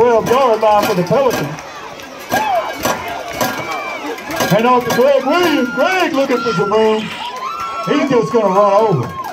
12-yard line for the Pelicans. And off to Greg Williams. Greg looking for some room. He's just going to run over.